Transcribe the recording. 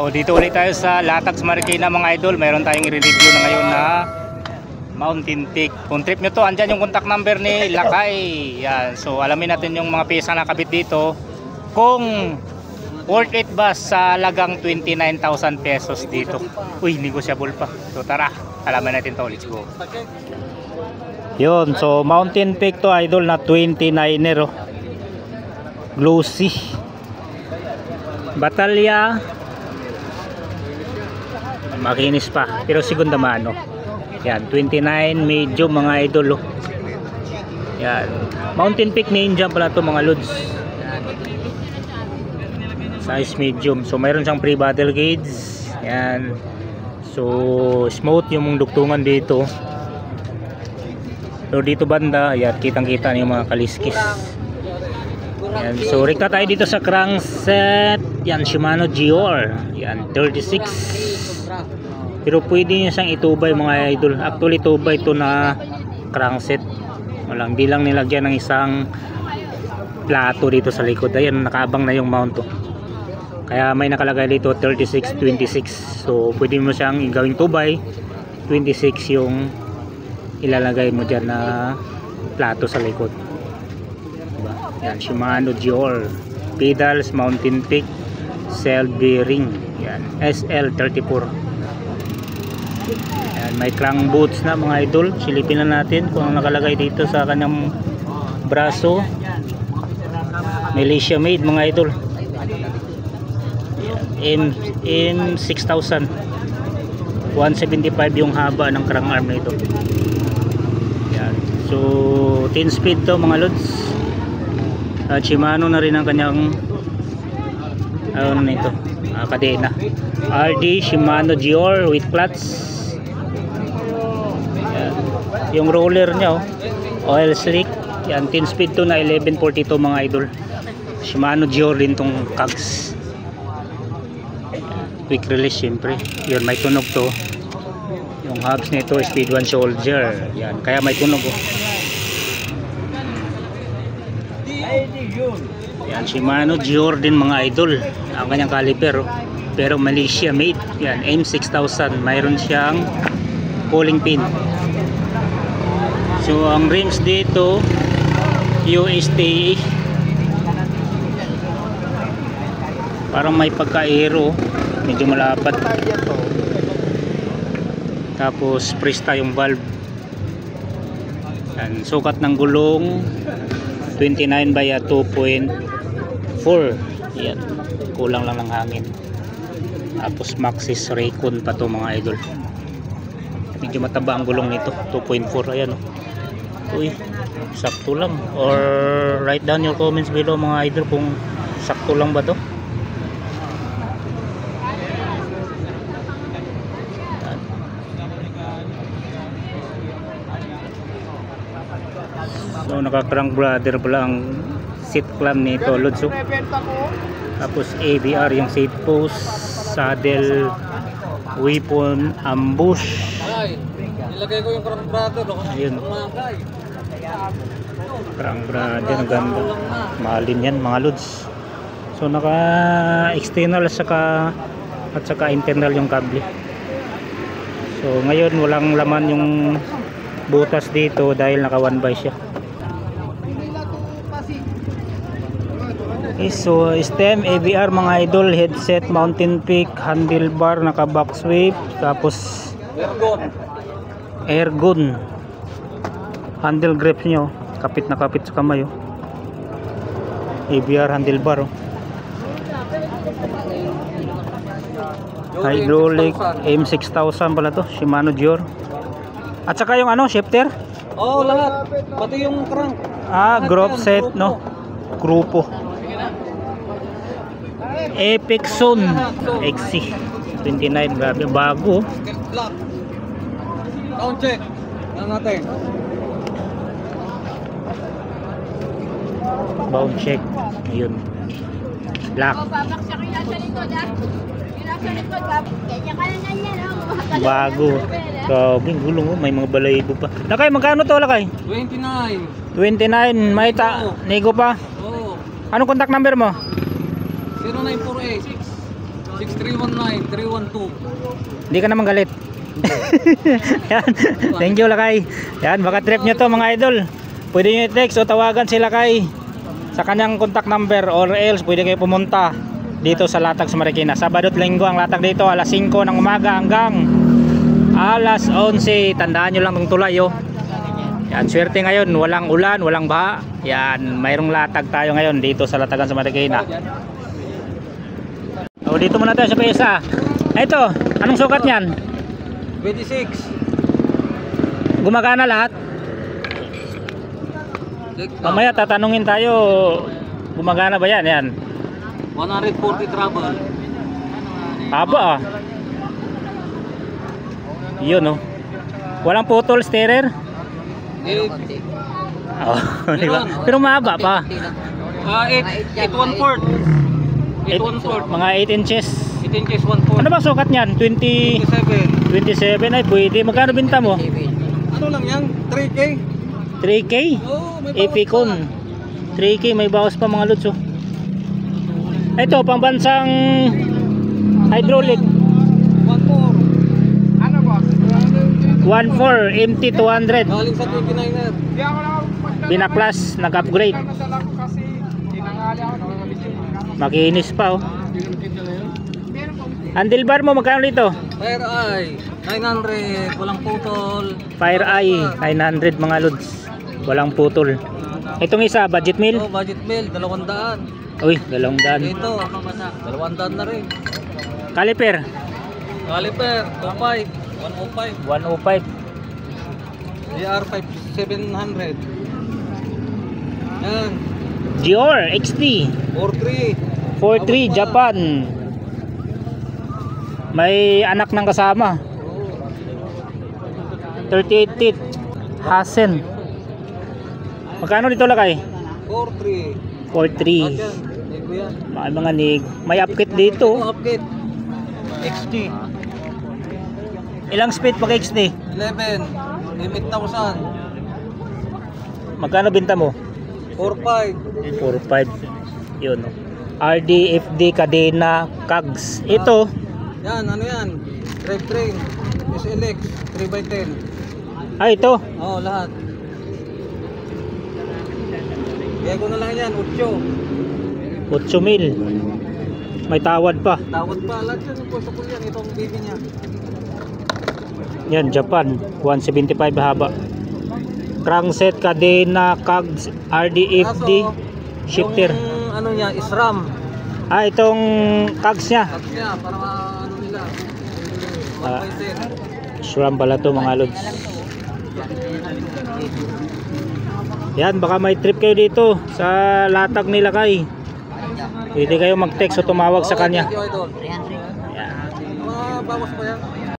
O dito ulit tayo sa Latax Marikina mga idol. Meron tayong i-review na ngayon na Mountain Peak. Kung trip nyo to, andyan yung contact number ni Lakay. Yan. So alamin natin yung mga pyesa na nakabit dito. Kung worth it ba sa lagang 29,000 pesos dito. Uy, negotiable pa. So tara, alaman natin to. Let's go. Yun, so Mountain Peak to idol na 29er oh. Glossy. Batalya makinis pa pero segunda mano. Yan 29 medium mga idol oh. yan. Mountain peak ninja pala to mga lods. Size medium. So mayroon siyang pre battle gauge. Yan. So smooth yung dugtungan dito. So dito banda yan kitang kita yung mga kaliskis yan so rekta tayo dito sa crankset yan Shimano GR yan 36 pero pwede nyo siyang itubay mga idol. Actually tubay to na crankset. Walang di lang nilagyan ng isang plato dito sa likod. Ayan nakaabang na yung mount to. Kaya may nakalagay dito 36-26. So pwede mo siyang gawing tubay. 26 yung ilalagay mo dyan na plato sa likod. Yan Shimano Dior. Pedals Mountain Peak cell bearing. Yan SL34. Ayan, may crank boots na mga idol. Silipin na natin kung ano nakalagay dito sa kanyang braso. Malaysia made mga idol. M, M6000. 175 yung haba ng crank arm nito. Ayan. So, 10 speed to mga lods. At Shimano na rin ang kanyang ano nito, uh, kadena. RD Shimano GR with clutch. Yan. yung roller nya oh, oil slick. Yan 10 speed to na 1142 mga idol. Shimano GR din tong cogs quick release syempre. Yun may tunog to. Yung hubs nito speed 1 soldier yan kaya may tunog oh yan Shimano GR din mga idol. Ang kanyang caliper oh. pero Malaysia made. Yan M6000 mayroon siyang cooling pin. So ang rims dito UST parang may pagka-aero medyo malapad tapos presta yung valve. Yan, sukat ng gulong 29 by 2.4 yan. Kulang lang ng hangin. Tapos Maxis Raycon pa to mga idol. Medyo mataba ang gulong nito. 2.4 ayan oh. uy sakto lang. Or write down your comments below mga idol kung sakto lang ba to so naka-crank brother pala ang seat clamp nito lods oh. tapos ABR yung seat post saddle weapon ambush. Ay, nilagay ko yung crank brother. Ayun. Crank brother ang ganda. Mahalin yan mga lods. So naka external saka at saka internal yung kable. So ngayon walang laman yung butas dito dahil naka one by siya Okay, so stem, AVR mga idol, headset, mountain peak, handlebar, naka box sweep, tapos Ergon. airgun handle grips nyo kapit na kapit sa kamay oh. ABR handlebar oh. hydraulic M6000 pala to Shimano Dior at saka yung ano shifter Oo, oh, lahat. Pati yung crank. ah group set no grupo Epic Zone XC 29 grabe bago oh. Sound check. Ano natin? bound check ayun black O, babaksak yung nasa likod, ha? Bago grabe gulong oh. may mga balayibo pa lakay magkano to lakay 29. 29 may ta nego pa Oo. anong contact number mo 0948. 6319-312. Hindi ka naman galit. Yan. Thank you Lakay. Yan, baka trip nyo to mga idol. Pwede nyo i-text o tawagan si Lakay sa kanyang contact number or else pwede kayo pumunta dito sa Latag sa Marikina. Sabado at Linggo ang latag dito alas 5 ng umaga hanggang alas 11. Tandaan nyo lang itong tulay oh. Yan, swerte ngayon, walang ulan, walang baha. Yan, mayroong latag tayo ngayon dito sa Latagan sa Marikina. O, dito muna tayo sa pesa. Ito, anong sukat niyan? 26. Gumagana lahat? Mamaya tatanungin tayo, gumagana ba yan? Yan. 140 travel. Haba ah. Yun oh. Walang putol steerer? Eh, Oh, di ba? Pero mahaba pa. ah, 8, 814. 814. Mga 8 inches. 8 inches 14. Ano ba sukat niyan? 20, 27. 27 ay pwede. Magkano binta mo? Ano lang yan? 3K? 3K? Oh, may bawas Epicon. pa. 3K may bawas pa mga lods oh. Ito, pambansang hydraulic. 14. Ano ba? 1.4 MT200. Galing sa 29er. Binaklas, nag-upgrade. Makinis pa oh. Handlebar mo magkano dito? Fire Eye. 900. Walang putol. Fire Eye 900 mga lods. Walang putol. Itong isa budget meal. Ito, budget meal. 200. Uy, dalawang daan. Ito, 200 na rin. Caliper Caliper, 25. 105. 105. DR 5700. Yan. Dior XT 43. 43 Japan. May anak ng kasama. 38 teeth. Hasen. Magkano dito lakay? 43. 43. Ito yan. Mga mga nig. May upkit Ito, dito. upgrade. XT. Ilang speed pag XT? 11. Limit 1,000. Magkano binta mo? 45. 4-5. Yun. oh. RDFD Cadena Kags. Ito, Yan, ano yan? Drive train. SLX. 3x10. ah ito. Oo, lahat. Kaya ko na lang yan, 8. 8 mil. May tawad pa. Tawad pa, lahat yan pwesto ko yan. Itong baby niya. Yan, Japan. 175 haba. Crankset, kadena, cogs, RDFD, Kaso, shifter. Yung ano niya, SRAM. Ah, itong cogs niya. Tapos niya, para ano nila. Ah. 1.10. SRAM pala to mga lods. Yan, baka may trip kayo dito sa latag nila kay. Pwede kayo mag-text o tumawag sa kanya. thank you, idol. Yan. Mga bawas pa yan.